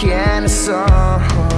can't song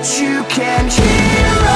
Bet you can hear